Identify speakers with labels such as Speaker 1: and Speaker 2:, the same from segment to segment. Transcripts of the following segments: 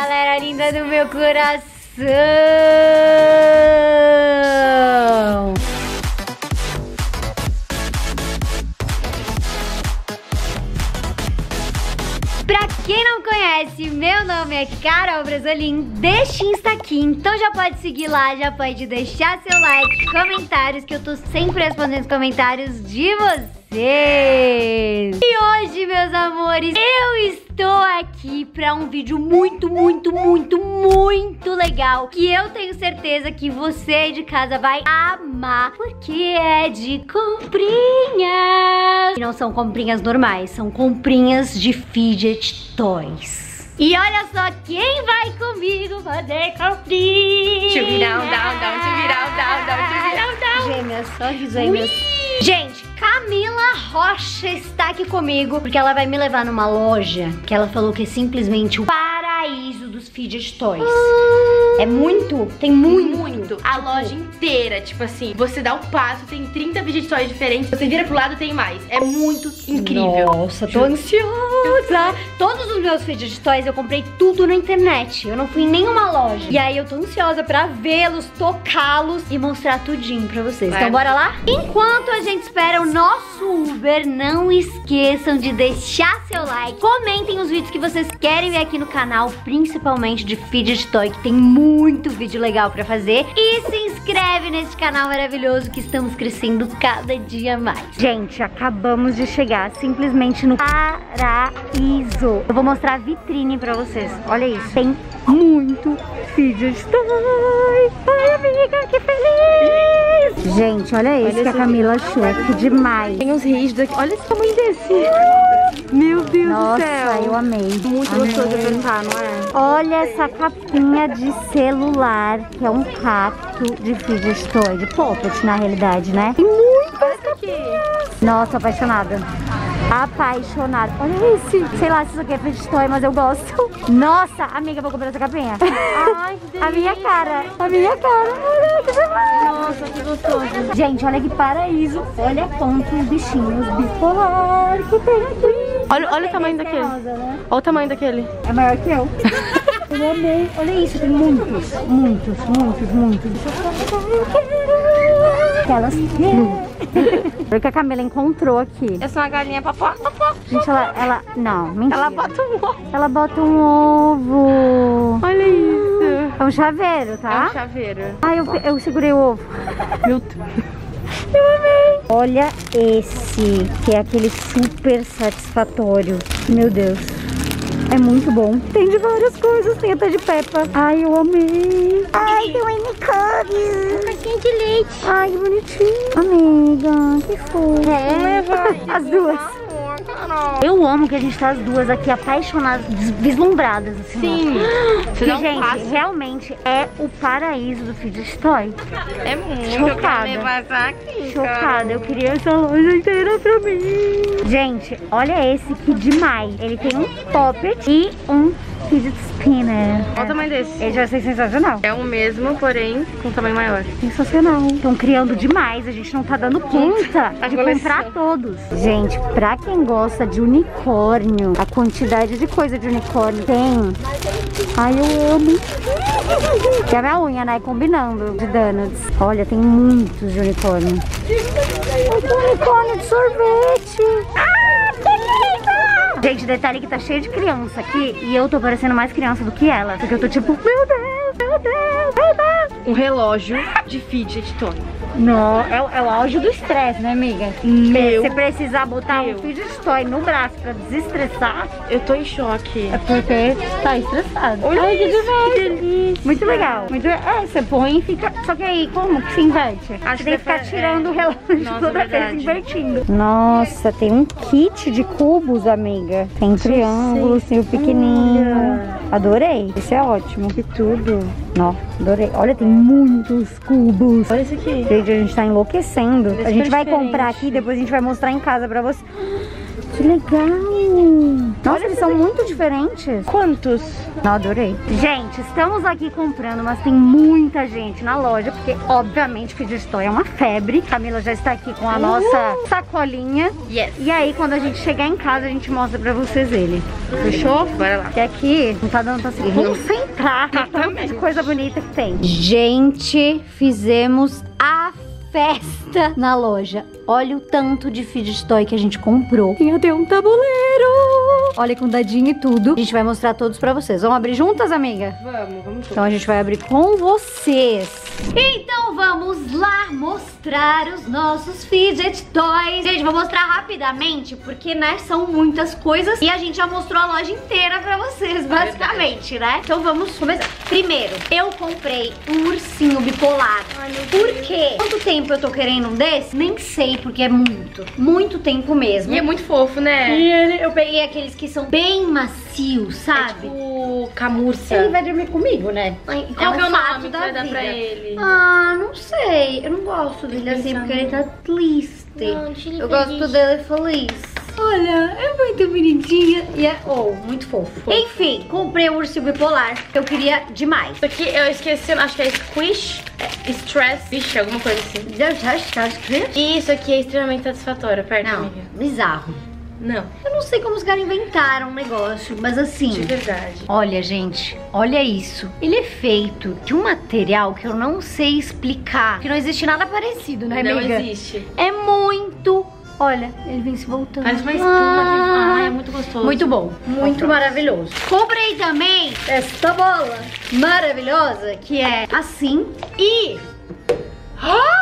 Speaker 1: galera linda do meu coração! Pra quem não conhece, meu nome é Carol Brasolim, deste Insta aqui, então já pode seguir lá, já pode deixar seu like, comentários, que eu tô sempre respondendo os comentários de vocês. E hoje, meus amores, eu estou aqui para um vídeo muito, muito, muito, muito legal que eu tenho certeza que você de casa vai amar, porque é de comprinhas. E não são comprinhas normais, são comprinhas de fidget toys. E olha só quem vai comigo fazer comprinhas.
Speaker 2: Chuvirão, down, down, chuvirão, down, down, chuvirão, down.
Speaker 1: Gêmeas, só gêmeas. Gente, Camila Rocha está aqui comigo porque ela vai me levar numa loja que ela falou que é simplesmente o dos fidget toys. É muito, tem muito.
Speaker 2: Muito. A
Speaker 1: Tipo,
Speaker 2: loja inteira, tipo assim, você dá um passo, tem 30 fidget toys diferentes, você vira pro lado, tem mais. É muito incrível.
Speaker 1: Nossa, tô ansiosa. Todos os meus fidget toys eu comprei tudo na internet. Eu não fui em nenhuma loja. E aí eu tô ansiosa pra vê-los, tocá-los e mostrar tudinho pra vocês.
Speaker 2: Vai.
Speaker 1: Então bora lá? Enquanto a gente espera o nosso Uber, não esqueçam de deixar seu like. Comentem os vídeos que vocês querem ver aqui no canal, principalmente de fidget toy, que tem muito vídeo legal pra fazer. E se inscreve nesse canal maravilhoso que estamos crescendo cada dia mais. Gente, acabamos de chegar simplesmente no paraíso. Eu vou mostrar a vitrine pra vocês. Olha isso, tem muito fidget toy. Ai, amiga, que feliz! Gente, olha esse que a Camila achou, que demais.
Speaker 2: Tem uns rígidos aqui. Olha esse tamanho desse. Meu Deus
Speaker 1: Nossa,
Speaker 2: do céu.
Speaker 1: eu amei.
Speaker 2: Muito
Speaker 1: Amei.
Speaker 2: gostoso de apertar, não é?
Speaker 1: Olha essa capinha de celular, que é um cacto de fidget toy, de poppet na realidade, né? Tem muitas
Speaker 2: Essa aqui.
Speaker 1: Nossa, apaixonada. Apaixonada. Olha esse. Sei lá se isso aqui é toy, mas eu gosto. Nossa, amiga, vou comprar essa capinha.
Speaker 2: Ai, que
Speaker 1: A minha cara. A minha cara.
Speaker 2: Nossa, que gostoso.
Speaker 1: Gente, olha que paraíso. Olha quantos bichinhos bipolar que tem aqui.
Speaker 2: Olha, olha o tamanho daquele.
Speaker 1: né?
Speaker 2: Olha o tamanho daquele.
Speaker 1: É maior que eu. Eu amei. Olha isso, tem muitos, muitos, muitos, muitos. Aquelas. Olha o que a Camila encontrou aqui.
Speaker 2: Eu sou uma galinha papó.
Speaker 1: Gente, ela, ela, não, mentira.
Speaker 2: Ela bota um ovo.
Speaker 1: Ela bota um ovo.
Speaker 2: Olha isso.
Speaker 1: É um chaveiro,
Speaker 2: É
Speaker 1: tá?
Speaker 2: um chaveiro.
Speaker 1: Ai, eu, eu segurei o ovo.
Speaker 2: Meu Deus.
Speaker 1: Eu amei. Olha esse, que é aquele super satisfatório. Meu Deus. É muito bom. Tem de várias coisas, tem até de Peppa. Ai, eu amei. Ai, tem um unicórnio. Caixinha de leite. Ai, que bonitinho. Amiga, que fofo.
Speaker 2: Isso.
Speaker 1: As duas. Eu amo que a gente tá as duas aqui apaixonadas, vislumbradas, assim.
Speaker 2: Sim.
Speaker 1: Que, gente,
Speaker 2: passo.
Speaker 1: realmente é o paraíso do fidget toy.
Speaker 2: É muito.
Speaker 1: Chocada.
Speaker 2: Eu aqui,
Speaker 1: Chocada, eu queria essa loja inteira pra mim. Gente, olha esse que demais. Ele tem um poppet e um fidget spinner.
Speaker 2: Olha o tamanho desse.
Speaker 1: Ele já sei sensacional.
Speaker 2: É o mesmo, porém com tamanho maior.
Speaker 1: Sensacional. Estão criando demais, a gente não tá dando conta de comprar todos. Gente, pra quem gosta de unicórnio, a quantidade de coisa de unicórnio tem. Ai, eu amo. Que a minha unha, né? Combinando de donuts. Olha, tem muitos de unicórnio. Tem unicórnio de sorvete. Ah! Gente, detalhe que tá cheio de criança aqui e eu tô parecendo mais criança do que ela. Porque eu tô tipo, meu Deus, meu Deus, meu Deus.
Speaker 2: Um relógio de fidget toy.
Speaker 1: Não, é, o- é o auge do estresse, né, amiga?
Speaker 2: Meu
Speaker 1: Você precisar botar
Speaker 2: Meu.
Speaker 1: um fidget toy no braço pra desestressar,
Speaker 2: Eu tô em choque.
Speaker 1: é porque tá estressado.
Speaker 2: Olha
Speaker 1: Ai, que
Speaker 2: isso, que delícia.
Speaker 1: Muito legal. Muito, é, você põe e fica... Só que aí, como que se inverte?
Speaker 2: Acho
Speaker 1: você tem que ficar
Speaker 2: é-
Speaker 1: tirando o relógio
Speaker 2: Nossa,
Speaker 1: toda
Speaker 2: verdade.
Speaker 1: vez, invertindo. Nossa, tem um kit de cubos, amiga. Tem triângulos, tem o pequenininho. Adorei. Esse é ótimo. Que tudo. Não, adorei. Olha, tem muitos cubos.
Speaker 2: Olha esse aqui.
Speaker 1: Gente, a gente tá enlouquecendo.
Speaker 2: É
Speaker 1: A gente vai
Speaker 2: diferente.
Speaker 1: comprar aqui, depois a gente vai mostrar em casa pra você. Que legal! Nossa, eles são muito diferentes.
Speaker 2: Quantos?
Speaker 1: Não, adorei. Gente, estamos aqui comprando, mas tem muita gente na loja, porque obviamente que Toy é uma febre. Camila já está aqui com a nossa sacolinha.
Speaker 2: Yes.
Speaker 1: E aí, quando a gente chegar em casa, a gente mostra pra vocês ele.
Speaker 2: Fechou? Bora lá.
Speaker 1: Que aqui não tá dando pra seguir. Vamos sentar. Tanto de coisa bonita que tem. Gente, fizemos a festa na loja. Olha o tanto de toy que a gente comprou. Tem até um tabuleiro. Olha com dadinho e tudo. A gente vai mostrar todos pra vocês. Vamos abrir juntas, amiga?
Speaker 2: Vamos, vamos
Speaker 1: Então a gente vai abrir com vocês. Então vamos lá mostrar os nossos fidget toys. Gente, vou mostrar rapidamente, porque, né, são muitas coisas. E a gente já mostrou a loja inteira pra vocês, basicamente, né? Então vamos começar. Primeiro, eu comprei um ursinho bipolar. Por quê? Quanto tempo eu tô querendo um desse? Nem sei, porque é muito. Muito tempo mesmo.
Speaker 2: E é muito fofo, né?
Speaker 1: E ele- eu peguei aqueles que são bem macios,
Speaker 2: É
Speaker 1: sabe?
Speaker 2: tipo camurça.
Speaker 1: Ele vai dormir comigo, né?
Speaker 2: Qual que é
Speaker 1: um
Speaker 2: o nome que
Speaker 1: da
Speaker 2: vai dar pra
Speaker 1: vida.
Speaker 2: ele?
Speaker 1: Ah, não sei. Eu não gosto dele assim porque ele tá triste.
Speaker 2: Não, deixa ele
Speaker 1: Eu
Speaker 2: feliz.
Speaker 1: gosto dele feliz. Olha, é muito bonitinha e é, oh, muito fofo.
Speaker 2: Fofo.
Speaker 1: Enfim, comprei o urso bipolar. Eu queria demais.
Speaker 2: Isso aqui eu esqueci, acho que é Squish, é Stress, Vixe, alguma coisa assim. Isso aqui é extremamente satisfatório, perto,
Speaker 1: Não,
Speaker 2: amiga.
Speaker 1: bizarro.
Speaker 2: Não,
Speaker 1: Eu não sei como os caras inventaram um negócio, mas assim...
Speaker 2: de verdade.
Speaker 1: Olha, gente, olha isso. Ele é feito de um material que eu não sei explicar. Que não existe nada parecido, né,
Speaker 2: Não
Speaker 1: amiga?
Speaker 2: existe.
Speaker 1: É muito. Olha, ele vem se voltando.
Speaker 2: Parece uma espuma que
Speaker 1: Ah,
Speaker 2: é muito gostoso.
Speaker 1: Muito bom, muito maravilhoso. Comprei também esta bola maravilhosa que é assim e.
Speaker 2: Cara,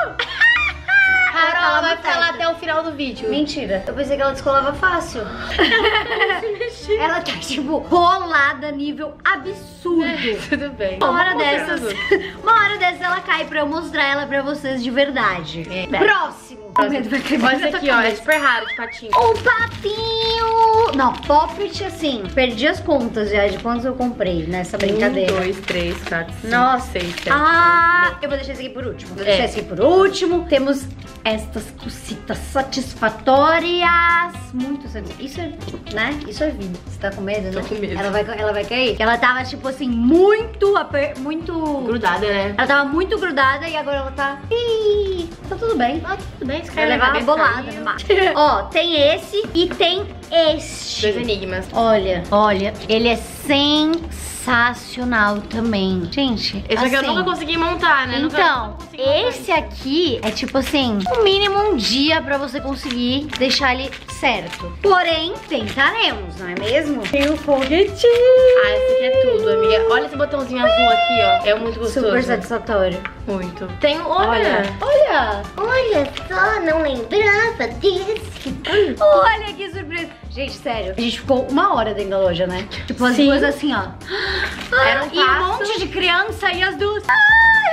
Speaker 2: ficar lá até o final do vídeo.
Speaker 1: Mentira, eu pensei que ela descolava fácil. ela tá tipo bolada nível absurdo.
Speaker 2: Tudo bem.
Speaker 1: Uma hora dessas, uma hora dessas ela cai pra eu mostrar ela pra vocês de verdade.
Speaker 2: É.
Speaker 1: Próximo. O medo vai
Speaker 2: Olha aqui, ó, é super raro de patinho.
Speaker 1: O patinho! Não, Poppet, assim, perdi as contas já de quantos eu comprei nessa brincadeira.
Speaker 2: Um, dois, três, quatro, cinco,
Speaker 1: Nossa.
Speaker 2: seis, sete.
Speaker 1: Ah, eu vou deixar esse aqui por último. Vou
Speaker 2: É.
Speaker 1: deixar esse aqui por último. Temos estas cositas satisfatórias. Satisfatórias. Isso é, né? Isso é vida. Você tá com medo,
Speaker 2: Tô
Speaker 1: né?
Speaker 2: com medo.
Speaker 1: Ela vai, ela vai cair? Ela tava, tipo assim, muito, aper... muito...
Speaker 2: Grudada, né?
Speaker 1: Ela tava muito grudada e agora ela tá... Ih, tá tudo bem.
Speaker 2: Ah, tudo bem, esse
Speaker 1: Vai
Speaker 2: cara
Speaker 1: levar uma bolada no mar. Ó, tem esse e tem este.
Speaker 2: Dois enigmas.
Speaker 1: Olha, olha, ele é sensacional também. Gente,
Speaker 2: Esse aqui eu
Speaker 1: assim,
Speaker 2: nunca consegui montar, né?
Speaker 1: Então,
Speaker 2: nunca consegui montar
Speaker 1: esse aqui é tipo assim, no mínimo um dia pra você conseguir deixar ele certo. Porém, tentaremos, não é mesmo? Tem o foguetinho.
Speaker 2: Ah, esse aqui é tudo, amiga. Olha esse botãozinho azul aqui, ó. É muito gostoso.
Speaker 1: Super satisfatório.
Speaker 2: Muito. Tem, olha.
Speaker 1: olha.
Speaker 3: Olha só, não lembrava desse.
Speaker 1: Olha que surpresa. Gente, sério. A gente ficou uma hora dentro da loja, né? Tipo, as
Speaker 2: Sim.
Speaker 1: duas assim, ó.
Speaker 2: Era um
Speaker 1: e um monte de criança e as duas. Ai,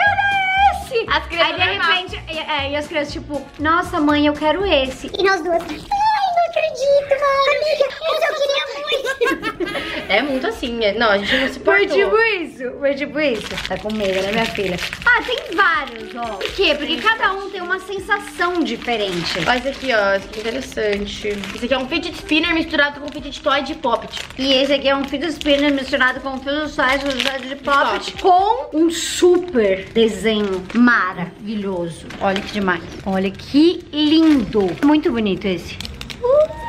Speaker 1: olha esse!
Speaker 2: As crianças
Speaker 1: Aí de
Speaker 2: normal.
Speaker 1: repente, e, é, e as crianças, tipo, nossa mãe, eu quero esse.
Speaker 3: E nós duas. Ai, não acredito. Amiga, esse eu queria.
Speaker 2: É muito assim. Não, a gente não se
Speaker 1: Foi
Speaker 2: portou.
Speaker 1: tipo isso, foi tipo isso. Tá com medo, né, minha filha? Ah, tem vários, ó. Por quê? Porque cada um tem uma sensação diferente.
Speaker 2: Olha esse aqui, ó. Esse aqui é interessante. Esse aqui é um fidget spinner misturado com fidget toy de poppet.
Speaker 1: E esse aqui é um fidget spinner misturado com fio size de poppet com um super desenho maravilhoso. Olha que demais. Olha que lindo. Muito bonito esse.
Speaker 2: Eu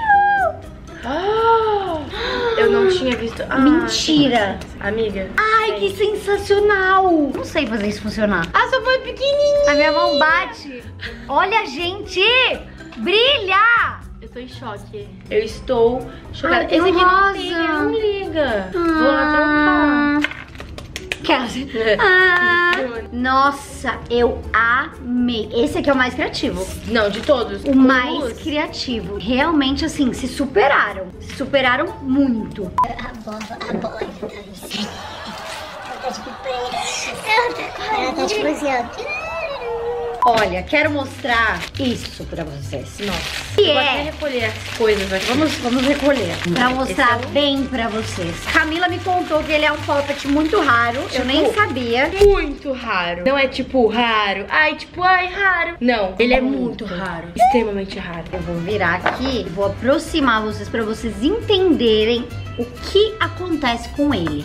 Speaker 2: não tinha visto. Ah,
Speaker 1: Mentira.
Speaker 2: Amiga.
Speaker 1: Ai, que sensacional. Não sei fazer isso funcionar.
Speaker 2: Ah, só foi pequenininho.
Speaker 1: A minha mão bate. Olha, gente. Brilha.
Speaker 2: Eu tô em choque. Eu estou chocada.
Speaker 1: Ai,
Speaker 2: Esse
Speaker 1: tem
Speaker 2: aqui não liga, não liga. Vou lá
Speaker 1: Quero. Ah, nossa, eu amei. Esse aqui é o mais criativo.
Speaker 2: Não, de todos.
Speaker 1: O mais
Speaker 2: luz.
Speaker 1: criativo. Realmente, assim, se superaram. Se superaram muito.
Speaker 3: A bola, a
Speaker 1: Olha, quero mostrar isso pra vocês.
Speaker 2: Nossa.
Speaker 1: Que
Speaker 2: eu vou
Speaker 1: é?
Speaker 2: até recolher as coisas aqui.
Speaker 1: Vamos, vamos recolher. Pra mostrar
Speaker 2: Esse é o-
Speaker 1: bem pra vocês. Camila me contou que ele é um poppet muito raro. eu
Speaker 2: Tipo,
Speaker 1: nem sabia.
Speaker 2: Muito raro. Não é tipo raro. Ai, tipo, ai, raro. Não, ele é muito raro. Extremamente raro.
Speaker 1: Eu vou virar aqui, vou aproximar vocês pra vocês entenderem o que acontece com ele.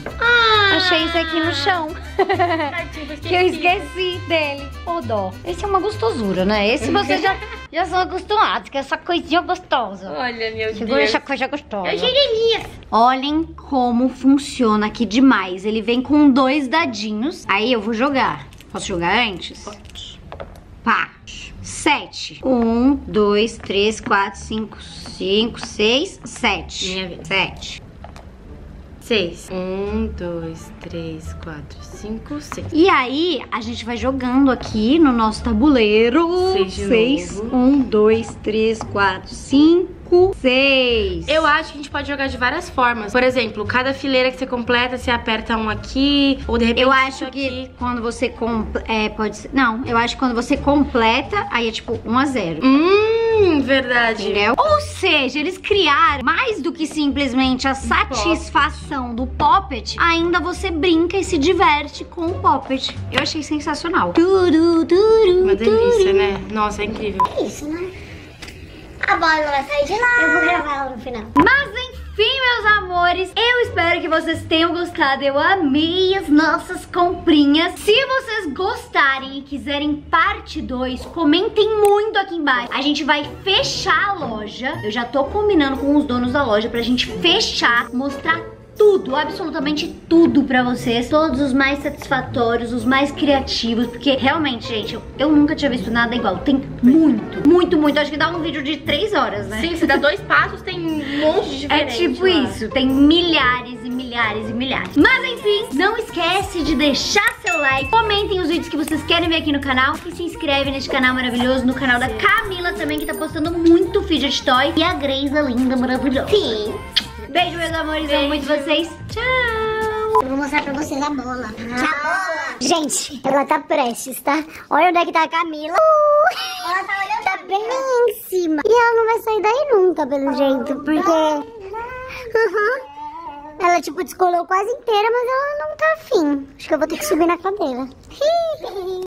Speaker 1: Achei isso aqui no chão.
Speaker 2: Tadinho,
Speaker 1: Que eu esqueci dele. Ô, dó. Esse é uma gostosura, né? Esse vocês já, já são acostumados, que é essa coisinha gostosa.
Speaker 2: Olha, meu
Speaker 1: Segura
Speaker 2: Deus.
Speaker 1: essa coisa gostosa.
Speaker 2: É Jeremias.
Speaker 1: Olhem como funciona aqui demais. Ele vem com dois dadinhos. Aí eu vou jogar. Posso jogar antes? Pode. Pá. Sete. Um, dois, três, quatro, cinco, cinco, seis, sete.
Speaker 2: Minha vez.
Speaker 1: Sete.
Speaker 2: Seis. Um, dois, três, quatro, cinco, seis.
Speaker 1: E aí, a gente vai jogando aqui no nosso tabuleiro.
Speaker 2: Seis de
Speaker 1: Seis.
Speaker 2: novo.
Speaker 1: Um, dois, três, quatro, cinco, seis.
Speaker 2: Eu acho que a gente pode jogar de várias formas. Por exemplo, cada fileira que você completa, você aperta um aqui, ou de repente
Speaker 1: Eu acho que
Speaker 2: aqui.
Speaker 1: quando você completa. É, pode ser. Não, eu acho que quando você completa, aí é tipo 1 a 0
Speaker 2: Hum, verdade.
Speaker 1: Entendeu? Ou seja, eles criaram mais do que simplesmente a satisfação do Poppet, ainda você brinca e se diverte com o Poppet. Eu achei sensacional. Turu, turu,
Speaker 2: Uma delícia, né? Nossa, é incrível.
Speaker 3: É isso, né? A bola não vai sair de lá. Eu vou gravar ela no final.
Speaker 1: Mas amores, eu espero que vocês tenham gostado. Eu amei as nossas comprinhas. Se vocês gostarem e quiserem parte 2, comentem muito aqui embaixo. A gente vai fechar a loja. Eu já tô combinando com os donos da loja pra gente fechar, mostrar tudo, absolutamente tudo pra vocês. Todos os mais satisfatórios, os mais criativos, porque realmente, gente, eu, eu nunca tinha visto nada igual. Tem muito, muito, muito. Acho que dá um vídeo de 3 horas, né?
Speaker 2: Sim, se dá dois passos, tem um monte de
Speaker 1: É
Speaker 2: diferente.
Speaker 1: tipo
Speaker 2: lá.
Speaker 1: isso, tem milhares e milhares e milhares. Mas enfim, não esquece de deixar seu like, comentem os vídeos que vocês querem ver aqui no canal e se inscreve neste canal maravilhoso, no canal da Camila também, que tá postando muito fidget toy, e a Grace, a linda, maravilhosa.
Speaker 3: Sim.
Speaker 1: Beijo, meus amores, amo muito vocês. Tchau!
Speaker 3: Eu vou mostrar pra vocês a bola. A bola. Gente, ela tá prestes, tá? Olha onde é que tá a Camila. ela tá olhando. Tá bem em cima. E ela não vai sair daí nunca, pelo jeito. Porque... Uhum. Ela, tipo, descolou quase inteira, mas ela não tá afim. Acho que eu vou ter que subir na cadeira.